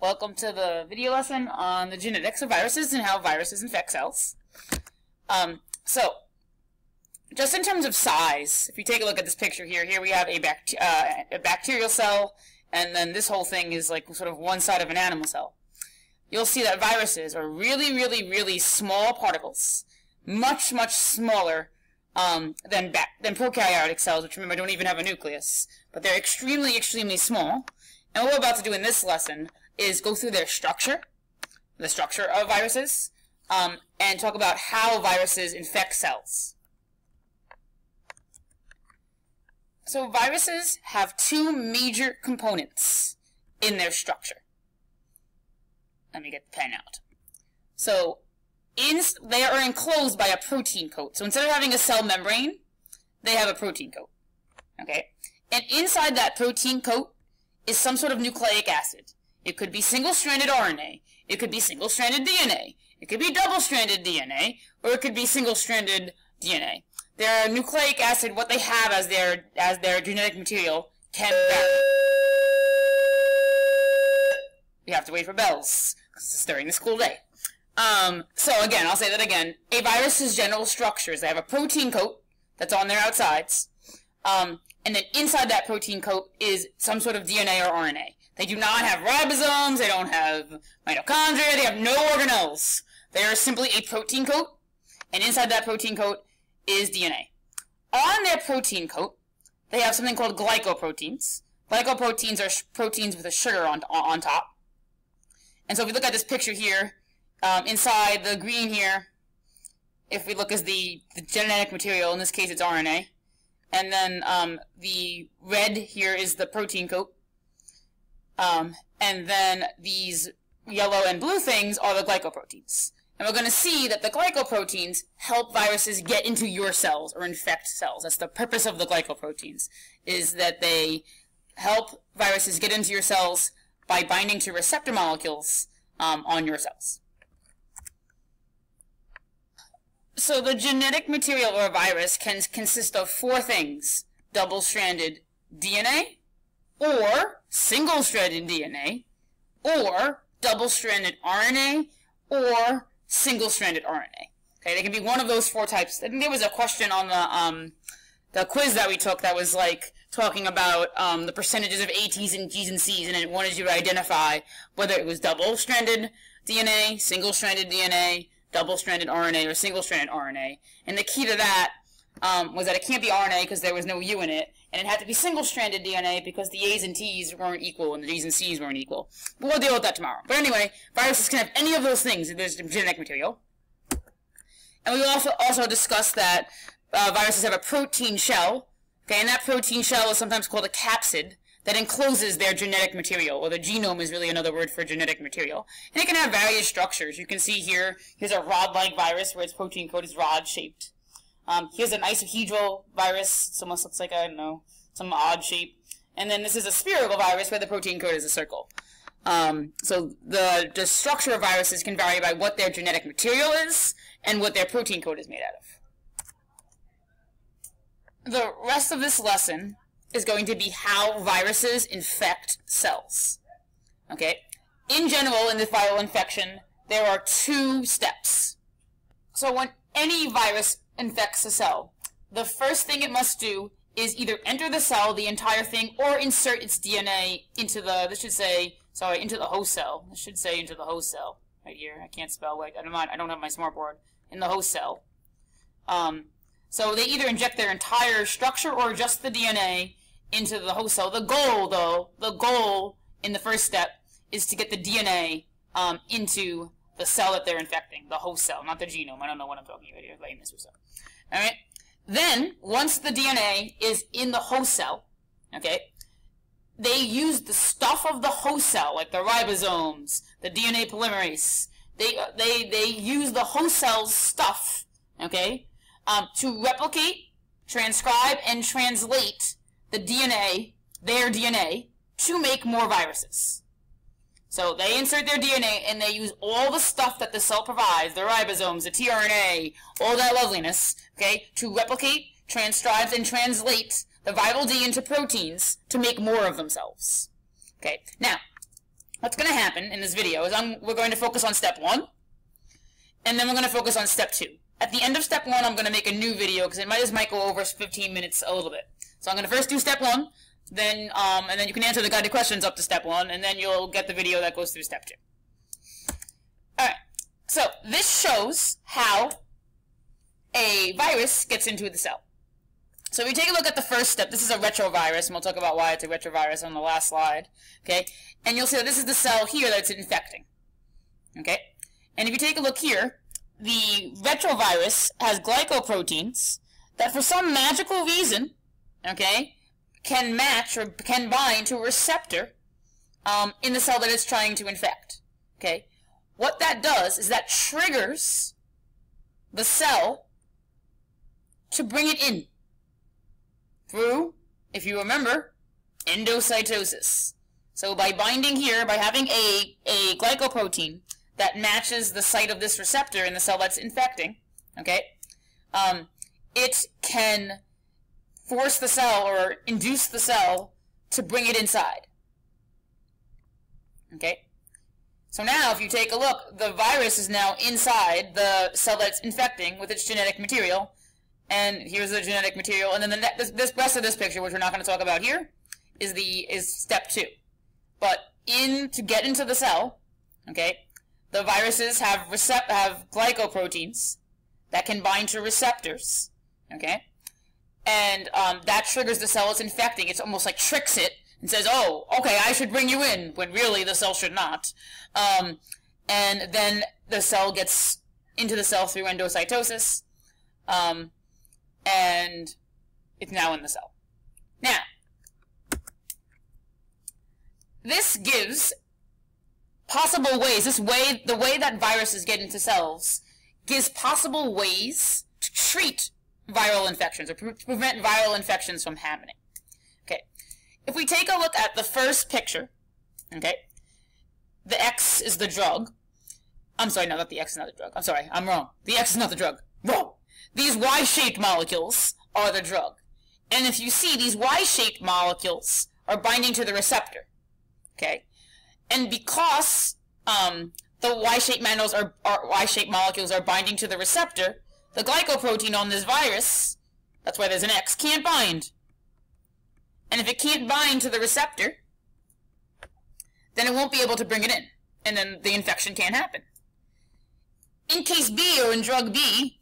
Welcome to the video lesson on the genetics of viruses and how viruses infect cells. Um, so, just in terms of size, if you take a look at this picture here, here we have a, bact uh, a bacterial cell, and then this whole thing is like sort of one side of an animal cell. You'll see that viruses are really, really, really small particles, much, much smaller um, than, than prokaryotic cells, which remember don't even have a nucleus, but they're extremely, extremely small. And what we're about to do in this lesson is go through their structure, the structure of viruses, um, and talk about how viruses infect cells. So viruses have two major components in their structure. Let me get the pen out. So in, they are enclosed by a protein coat. So instead of having a cell membrane, they have a protein coat. Okay? And inside that protein coat is some sort of nucleic acid. It could be single-stranded RNA. It could be single-stranded DNA. It could be double-stranded DNA, or it could be single-stranded DNA. Their nucleic acid, what they have as their as their genetic material, can vary. We have to wait for bells because it's during the school day. Um, so again, I'll say that again. A virus's general structures, they have a protein coat that's on their outsides. Um, and then inside that protein coat is some sort of DNA or RNA. They do not have ribosomes, they don't have mitochondria, they have no organelles. They are simply a protein coat, and inside that protein coat is DNA. On their protein coat, they have something called glycoproteins. Glycoproteins are proteins with a sugar on, on top. And so if we look at this picture here, um, inside the green here, if we look as the, the genetic material, in this case it's RNA, and then um, the red here is the protein coat. Um, and then these yellow and blue things are the glycoproteins. And we're going to see that the glycoproteins help viruses get into your cells or infect cells. That's the purpose of the glycoproteins, is that they help viruses get into your cells by binding to receptor molecules um, on your cells. So the genetic material of a virus can consist of four things. Double-stranded DNA, or single-stranded DNA, or double-stranded RNA, or single-stranded RNA. Okay, they can be one of those four types. I think there was a question on the um, the quiz that we took that was like talking about um, the percentages of ATs and Gs and Cs, and it wanted you to identify whether it was double-stranded DNA, single-stranded DNA, double-stranded RNA or single-stranded RNA. And the key to that um, was that it can't be RNA because there was no U in it, and it had to be single-stranded DNA because the A's and T's weren't equal and the D's and C's weren't equal. But we'll deal with that tomorrow. But anyway, viruses can have any of those things in their genetic material. And we also also discussed that uh, viruses have a protein shell, okay, and that protein shell is sometimes called a capsid, that encloses their genetic material, or the genome is really another word for genetic material. And it can have various structures. You can see here, here's a rod-like virus where its protein code is rod-shaped. Um, here's an isohedral virus. It almost looks like, I don't know, some odd shape. And then this is a spherical virus where the protein code is a circle. Um, so the, the structure of viruses can vary by what their genetic material is and what their protein code is made out of. The rest of this lesson is going to be how viruses infect cells. Okay? In general, in this viral infection, there are two steps. So when any virus infects a cell, the first thing it must do is either enter the cell, the entire thing, or insert its DNA into the, this should say, sorry, into the host cell. This should say into the host cell. Right here. I can't spell, wait, I don't, I don't have my smartboard. In the host cell. Um, so they either inject their entire structure or just the DNA into the host cell. The goal, though, the goal in the first step is to get the DNA um, into the cell that they're infecting, the host cell, not the genome. I don't know what I'm talking about here, lameness or so. All right. Then, once the DNA is in the host cell, okay, they use the stuff of the host cell, like the ribosomes, the DNA polymerase. They uh, they they use the host cell's stuff, okay, um, to replicate, transcribe, and translate the DNA, their DNA, to make more viruses. So they insert their DNA and they use all the stuff that the cell provides, the ribosomes, the tRNA, all that loveliness, okay, to replicate, transcribe, and translate the viral D into proteins to make more of themselves. Okay, now, what's going to happen in this video is I'm, we're going to focus on step one, and then we're going to focus on step two. At the end of step one, I'm going to make a new video because it might just might go over 15 minutes a little bit. So I'm going to first do step one, then um, and then you can answer the guided questions up to step one, and then you'll get the video that goes through step two. All right. So this shows how a virus gets into the cell. So if we take a look at the first step, this is a retrovirus, and we'll talk about why it's a retrovirus on the last slide. Okay, and you'll see that this is the cell here that's infecting. Okay, and if you take a look here, the retrovirus has glycoproteins that for some magical reason, okay, can match or can bind to a receptor um, in the cell that it's trying to infect. Okay, what that does is that triggers the cell to bring it in through, if you remember, endocytosis. So by binding here, by having a, a glycoprotein that matches the site of this receptor in the cell that's infecting, okay, um, it can force the cell or induce the cell to bring it inside. Okay? So now, if you take a look, the virus is now inside the cell that's infecting with its genetic material, and here's the genetic material, and then the this, this rest of this picture, which we're not going to talk about here, is the is step two. But in to get into the cell, okay, the viruses have recept have glycoproteins that can bind to receptors, okay, and um, that triggers the cell it's infecting. It's almost like tricks it and says, "Oh, okay, I should bring you in," when really the cell should not. Um, and then the cell gets into the cell through endocytosis. Um, and it's now in the cell. Now, this gives possible ways, this way, the way that viruses get into cells gives possible ways to treat viral infections or pre prevent viral infections from happening. Okay, if we take a look at the first picture, okay, the X is the drug. I'm sorry, no, not the X is not the drug. I'm sorry, I'm wrong. The X is not the drug. Wrong. These Y-shaped molecules are the drug. And if you see, these Y-shaped molecules are binding to the receptor. Okay? And because um, the Y-shaped molecules are, are Y-shaped molecules are binding to the receptor, the glycoprotein on this virus, that's why there's an X, can't bind. And if it can't bind to the receptor, then it won't be able to bring it in. And then the infection can't happen. In case B, or in drug B,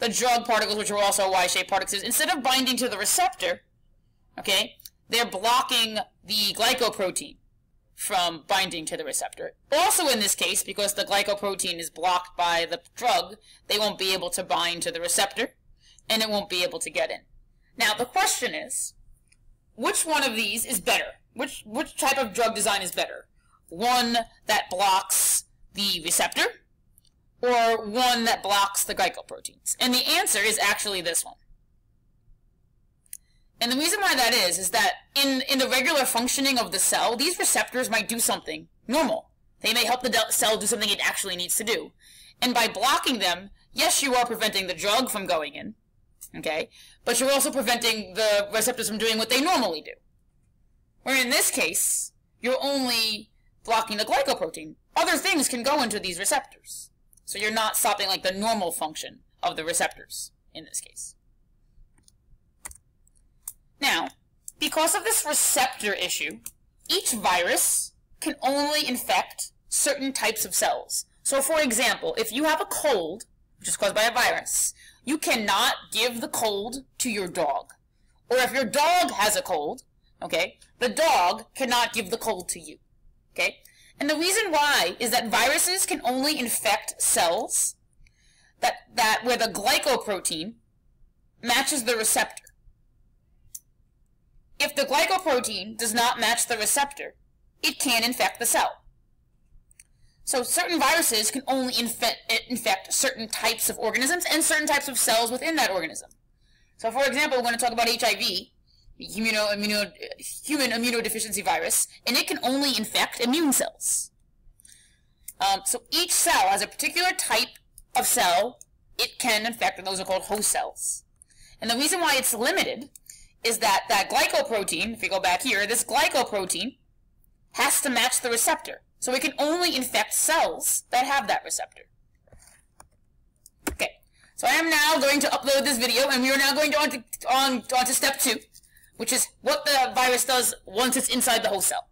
the drug particles, which are also Y-shaped particles, instead of binding to the receptor, okay, they're blocking the glycoprotein from binding to the receptor. Also in this case, because the glycoprotein is blocked by the drug, they won't be able to bind to the receptor, and it won't be able to get in. Now, the question is, which one of these is better? Which, which type of drug design is better? One that blocks the receptor, or one that blocks the glycoproteins? And the answer is actually this one. And the reason why that is, is that in, in the regular functioning of the cell, these receptors might do something normal. They may help the cell do something it actually needs to do. And by blocking them, yes, you are preventing the drug from going in, okay? But you're also preventing the receptors from doing what they normally do. Where in this case, you're only blocking the glycoprotein. Other things can go into these receptors. So you're not stopping like the normal function of the receptors in this case. Now, because of this receptor issue, each virus can only infect certain types of cells. So for example, if you have a cold, which is caused by a virus, you cannot give the cold to your dog. Or if your dog has a cold, okay, the dog cannot give the cold to you. Okay? And the reason why is that viruses can only infect cells that, that where the glycoprotein matches the receptor. If the glycoprotein does not match the receptor, it can infect the cell. So certain viruses can only infect, infect certain types of organisms and certain types of cells within that organism. So for example, we're going to talk about HIV, immuno, immuno, human immunodeficiency virus, and it can only infect immune cells. Um, so each cell has a particular type of cell it can infect, and those are called host cells. And the reason why it's limited is that that glycoprotein, if you go back here, this glycoprotein has to match the receptor. So it can only infect cells that have that receptor. Okay, so I am now going to upload this video, and we are now going to on to, on, on to step two, which is what the virus does once it's inside the whole cell.